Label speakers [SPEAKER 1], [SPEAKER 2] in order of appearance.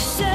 [SPEAKER 1] say